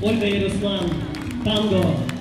Hoy Bayerosman, Tango.